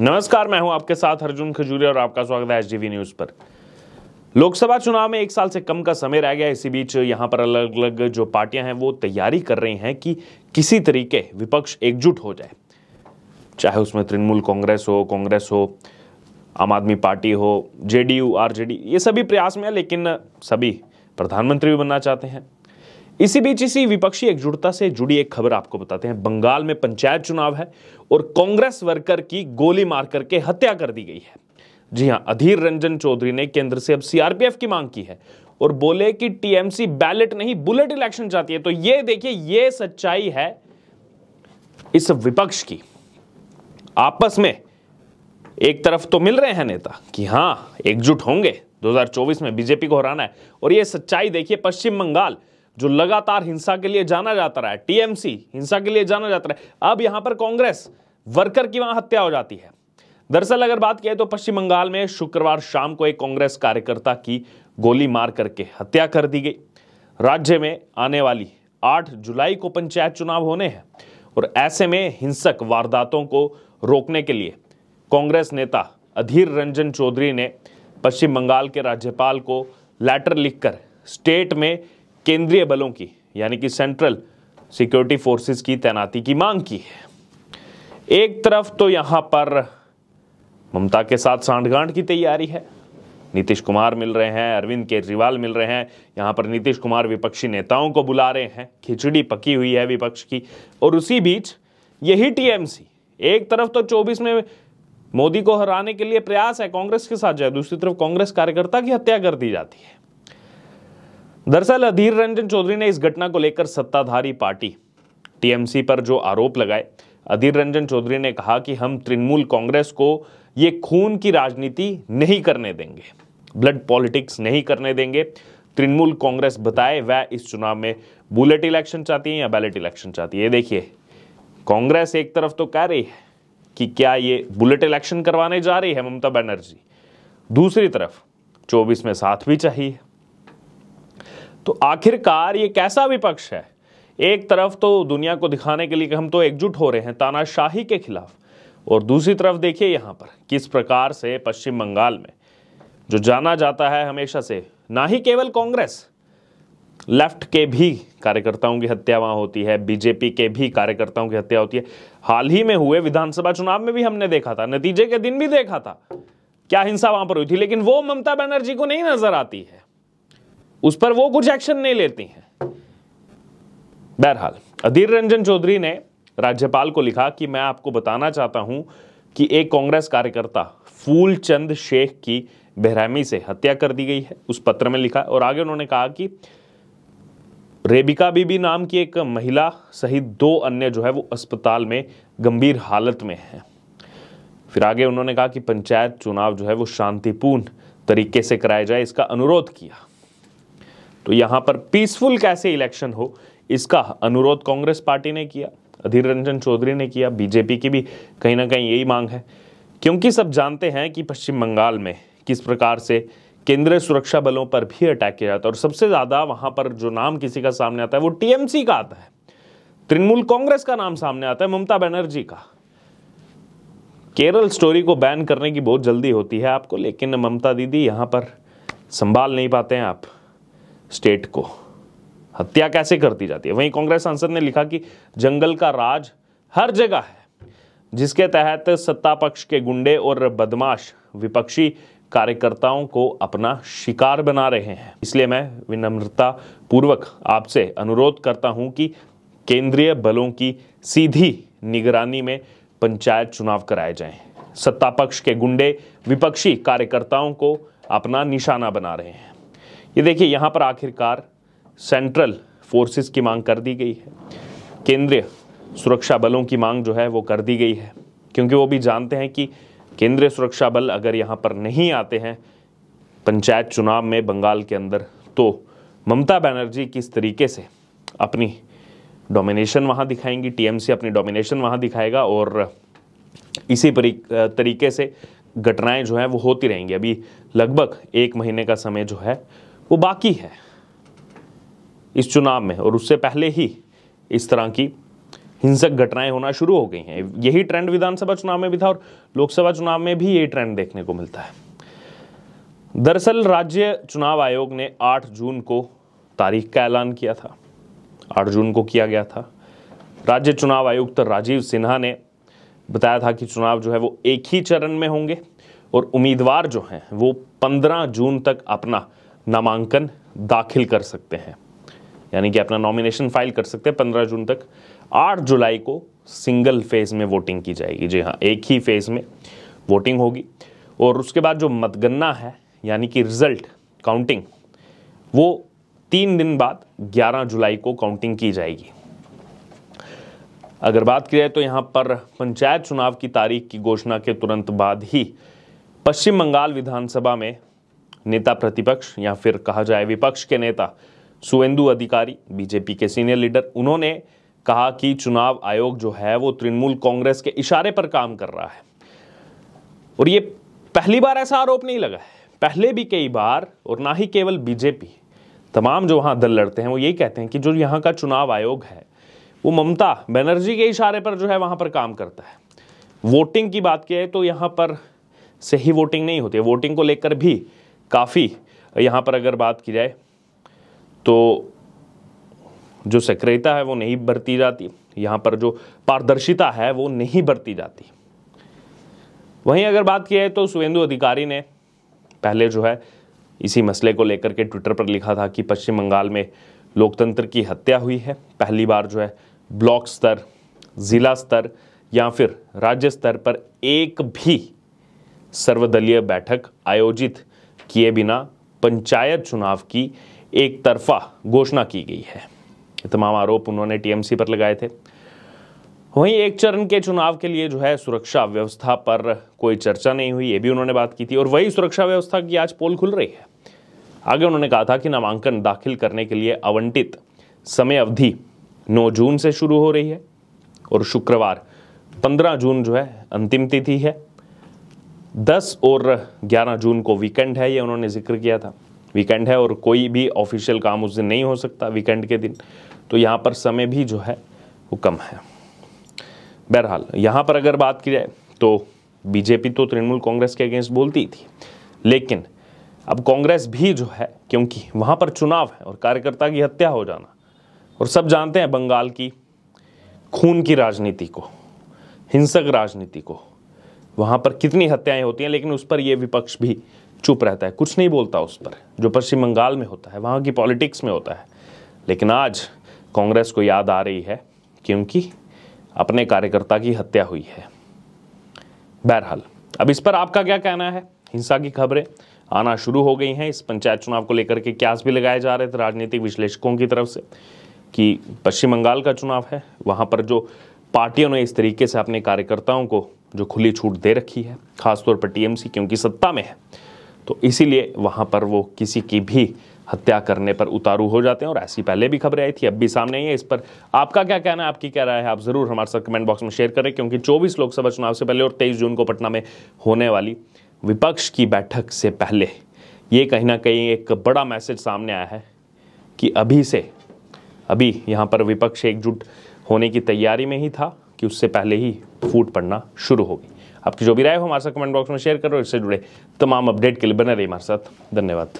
नमस्कार, मैं हूँ आपके साथ अर्जुन खजूरिया और आपका स्वागत है एचडीवी न्यूज़ पर। लोकसभा चुनाव में एक साल से कम का समय रह गया इसी बीच यहाँ पर अलग अलग जो पार्टियाँ हैं, वो तैयारी कर रही हैं कि किसी तरीके विपक्ष एकजुट हो जाए। चाहे उसमें तृणमूल कांग्रेस हो कांग्रेस हो, आम आदमी पार्टी हो, जेडीयू, आरजेडी, ये सभी प्रयास में है, लेकिन सभी प्रधानमंत्री भी बनना चाहते हैं। इसी बीच इसी विपक्षी एकजुटता से जुड़ी एक खबर आपको बताते हैं। बंगाल में पंचायत चुनाव है और कांग्रेस वर्कर की गोली मार करके हत्या कर दी गई है। जी हाँ, अधीर रंजन चौधरी ने केंद्र से अब सीआरपीएफ की मांग की है और बोले कि टीएमसी बैलेट नहीं, बुलेट इलेक्शन चाहती है। तो ये देखिए, ये सच्चाई है इस विपक्ष की। आपस में एक तरफ़ तो मिल रहे हैं नेता कि हाँ, एकजुट होंगे। 2024 में बीजेपी को हराना है। और ये सच्चाई देखिए, पश्चिम बंगाल जो लगातार हिंसा के लिए जाना जाता रहा है, टीएमसी, हिंसा के लिए जाना जाता रहा है। अब यहाँ पर कांग्रेस वर्कर की वहाँ हत्या हो जाती है। दरअसल अगर बात किया तो पश्चिम बंगाल में शुक्रवार शाम को एक कांग्रेस कार्यकर्ता की गोली मार करके हत्या कर दी गई। राज्य में आने वाली 8 जुलाई को पंचायत चुनाव होने हैं और ऐसे में हिंसक वारदातों को रोकने के लिए कांग्रेस नेता अधीर रंजन चौधरी ने पश्चिम बंगाल के राज्यपाल को लेटर लिखकर स्टेट में केंद्रीय बलों की, यानी कि सेंट्रल सिक्योरिटी फोर्सेस की तैनाती की मांग की है। एक तरफ़ तो यहाँ पर ममता के साथ सांठगांठ की तैयारी है। नीतीश कुमार मिल रहे हैं, अरविंद केजरीवाल मिल रहे हैं। यहाँ पर नीतीश कुमार विपक्षी नेताओं को बुला रहे हैं। खिचड़ी पकी हुई है विपक्ष की। और उसी बीच यही टीएमसी, एक तरफ़ तो 24 में मोदी को हराने के लिए प्रयास है कांग्रेस के साथ जाए दूसरी तरफ़ कांग्रेस कार्यकर्ता की हत्या कर दी जाती है। दरअसल अधीर रंजन चौधरी ने इस घटना को लेकर सत्ताधारी पार्टी, टीएमसी पर जो आरोप लगाए। अधीर रंजन चौधरी ने कहा कि हम तृणमूल कांग्रेस को ये खून की राजनीति नहीं करने देंगे, ब्लड पॉलिटिक्स नहीं करने देंगे। तृणमूल कांग्रेस बताए, वह इस चुनाव में बुलेट इलेक्शन चाहती है या बैलेट इलेक्शन चाहती है? देखिए, कांग्रेस एक तरफ़ तो कह रही है कि क्या ये बुलेट इलेक्शन करवाने जा रही है ममता बनर्जी। दूसरी तरफ़ 24 में साथ भी चाहिए। तो आखिरकार ये कैसा विपक्ष है? एक तरफ़ तो दुनिया को दिखाने के लिए कि हम तो एकजुट हो रहे हैं, तानाशाही के खिलाफ। और दूसरी तरफ़ देखिए यहाँ पर, किस प्रकार से पश्चिम बंगाल में, जो जाना जाता है हमेशा से, ना ही केवल कांग्रेस, लेफ़्ट के भी कार्यकर्ताओं की हत्या वहाँ होती है, बीजेपी के भी कार्यकर्ताओं की हत्या होती है। हाल ही में हुए विधानसभा चुनाव में भी हमने देखा था, नतीजे के दिन भी देखा था। क्या हिंसा वहाँ पर हुई थी, लेकिन वो ममता बनर्जी को नहीं नज़र आती है। उस पर वो कुछ एक्शन नहीं लेती हैं। बहरहाल, अधीर रंजन चौधरी ने राज्यपाल को लिखा कि मैं आपको बताना चाहता हूँ कि एक कांग्रेस कार्यकर्ता फूल चंद शेख की बेरहमी से हत्या कर दी गई है। उस पत्र में लिखा और आगे उन्होंने कहा कि रेबिका बीबी नाम की एक महिला सहित दो अन्य जो है वो अस्पताल में गंभीर हालत में है। फिर आगे उन्होंने कहा कि पंचायत चुनाव जो है वो शांतिपूर्ण तरीके से कराया जाए, इसका अनुरोध किया। तो यहाँ पर पीसफुल कैसे इलेक्शन हो, इसका अनुरोध कांग्रेस पार्टी ने किया, अधीर रंजन चौधरी ने किया, बीजेपी की भी कहीं ना कहीं यही मांग है। क्योंकि सब जानते हैं कि पश्चिम बंगाल में किस प्रकार से केंद्रीय सुरक्षा बलों पर भी अटैक किया जाता है, और सबसे ज़्यादा वहाँ पर जो नाम किसी का सामने आता है, वो टीएमसी का आता है। तृणमूल कांग्रेस का नाम सामने आता है, ममता बनर्जी का। केरल स्टोरी को बैन करने की बहुत जल्दी होती है आपको, लेकिन ममता दीदी यहाँ पर संभाल नहीं पाते हैं आप। स्टेट को। हत्या कैसे करती जाती है? वहीं कांग्रेस सांसद ने लिखा कि जंगल का राज हर जगह है, जिसके तहत सत्ता पक्ष के गुंडे और बदमाश विपक्षी कार्यकर्ताओं को अपना शिकार बना रहे हैं। इसलिए मैं विनम्रता पूर्वक आपसे अनुरोध करता हूँ कि केंद्रीय बलों की सीधी निगरानी में पंचायत चुनाव कराए जाएँ। सत्ता पक्ष के गुंडे, विपक्षी कार्यकर्ताओं को अपना निशाना बना रहे हैं। ये देखिए, यहाँ पर आखिरकार सेंट्रल फोर्सेस की मांग कर दी गई है। केंद्रीय सुरक्षा बलों की मांग जो है, वो कर दी गई है। क्योंकि वो भी जानते हैं कि केंद्रीय सुरक्षा बल अगर यहाँ पर नहीं आते हैं, पंचायत चुनाव में बंगाल के अंदर तो ममता बनर्जी किस तरीके से अपनी डोमिनेशन वहाँ दिखाएँगी टीएमसी अपनी डोमिनेशन वहाँ दिखाएगा और इसी तरीके से घटनाएँ जो है, वो होती रहेंगी। अभी लगभग एक महीने का समय जो है वो बाकी है। इस चुनाव में और उससे पहले ही इस तरह की हिंसक घटनाएँ होना शुरू हो गई हैं। यही ट्रेंड विधानसभा चुनाव में भी था और लोकसभा चुनाव में भी ये ट्रेंड देखने को मिलता है। दरअसल राज्य चुनाव आयोग ने 8 जून को तारीख का ऐलान किया था। 8 जून को किया गया था। राज्य चुनाव आयुक्त राजीव सिन्हा ने बताया था कि चुनाव जो है वो एक ही चरण में होंगे और उम्मीदवार जो हैं वो 15 जून तक अपना नामांकन दाखिल कर सकते हैं। यानी कि अपना नॉमिनेशन फ़ाइल कर सकते हैं 15 जून तक। 8 जुलाई को सिंगल फ़ेज़ में वोटिंग की जाएगी। जी हाँ एक ही फ़ेज़ में वोटिंग होगी। और उसके बाद जो मतगणना है, यानी कि रिज़ल्ट काउंटिंग वो तीन दिन बाद 11 जुलाई को काउंटिंग की जाएगी। अगर बात की जाए तो यहाँ पर पंचायत चुनाव की तारीख की घोषणा के तुरंत बाद ही पश्चिम बंगाल विधानसभा में नेता प्रतिपक्ष या फिर कहा जाए विपक्ष के नेता, सुवेंदु अधिकारी, बीजेपी के सीनियर लीडर उन्होंने कहा कि चुनाव आयोग जो है वो तृणमूल कांग्रेस के इशारे पर काम कर रहा है। और ये पहली बार ऐसा आरोप नहीं लगा है। पहले भी कई बार, और ना ही केवल बीजेपी, तमाम जो वहाँ दल लड़ते हैं वो यही कहते हैं कि जो यहाँ का चुनाव आयोग है, वो ममता बनर्जी के इशारे पर जो है वहाँ पर काम करता है। वोटिंग की बात की तो यहाँ पर सही वोटिंग नहीं होती है। वोटिंग को लेकर भी काफ़ी, यहाँ पर अगर बात की जाए तो जो सक्रियता है वो नहीं बरती जाती। यहाँ पर जो पारदर्शिता है वो नहीं बरती जाती। वहीं अगर बात की जाए तो सुवेंदु अधिकारी ने पहले जो है इसी मसले को लेकर के ट्विटर पर लिखा था कि पश्चिम बंगाल में लोकतंत्र की हत्या हुई है। पहली बार जो है ब्लॉक स्तर, ज़िला स्तर या फिर राज्य स्तर पर एक भी सर्वदलीय बैठक आयोजित किए बिना पंचायत चुनाव की एक तरफा घोषणा की गई है। तमाम आरोप उन्होंने टीएमसी पर लगाए थे। वहीं एक चरण के चुनाव के लिए जो है सुरक्षा व्यवस्था पर कोई चर्चा नहीं हुई, ये भी उन्होंने बात की थी और वही सुरक्षा व्यवस्था की आज पोल खुल रही है। आगे उन्होंने कहा था कि नामांकन दाखिल करने के लिए आवंटित समय अवधि 9 जून से शुरू हो रही है और शुक्रवार 15 जून जो है अंतिम तिथि है। 10 और 11 जून को वीकेंड है, ये उन्होंने ज़िक्र किया था। वीकेंड है और कोई भी ऑफिशियल काम उस दिन नहीं हो सकता वीकेंड के दिन। तो यहाँ पर समय भी जो है, वो कम है। बहरहाल, यहाँ पर अगर बात की जाए तो बीजेपी तो तृणमूल कांग्रेस के अगेंस्ट बोलती थी। लेकिन अब कांग्रेस भी जो है, क्योंकि वहाँ पर चुनाव है और कार्यकर्ता की हत्या हो जाना, और सब जानते हैं बंगाल की खून की राजनीति को, हिंसक राजनीति को वहाँ पर कितनी हत्याएँ होती हैं, लेकिन उस पर यह विपक्ष भी चुप रहता है। कुछ नहीं बोलता उस पर, जो पश्चिम बंगाल में होता है, वहाँ की पॉलिटिक्स में होता है। लेकिन आज कांग्रेस को याद आ रही है क्योंकि अपने कार्यकर्ता की हत्या हुई है। बहरहाल, अब इस पर आपका क्या कहना है? हिंसा की खबरें आना शुरू हो गई हैं। इस पंचायत चुनाव को लेकर के क्यास भी लगाए जा रहे थे राजनीतिक विश्लेषकों की तरफ़ से कि पश्चिम बंगाल का चुनाव है। वहाँ पर जो पार्टियों ने इस तरीके से अपने कार्यकर्ताओं को जो खुली छूट दे रखी है, खासतौर पर टीएमसी क्योंकि सत्ता में है तो इसीलिए वहाँ पर वो किसी की भी हत्या करने पर उतारू हो जाते हैं और ऐसी पहले भी खबरें आई थी, अब भी सामने आई है, इस पर आपका क्या कहना है, आपकी क्या राय है, आप ज़रूर हमारे साथ कमेंट बॉक्स में शेयर करें, क्योंकि 24 लोकसभा चुनाव से पहले और 23 जून को पटना में होने वाली विपक्ष की बैठक से पहले ये कहीं ना कहीं एक बड़ा मैसेज सामने आया है कि अभी से, अभी यहाँ पर विपक्ष एकजुट होने की तैयारी में ही था कि उससे पहले ही फूट पड़ना शुरू होगी आपकी जो भी राय हो, हमारे साथ कमेंट बॉक्स में शेयर करो, इससे जुड़े तमाम अपडेट के लिए बने रही हमारे साथ। धन्यवाद।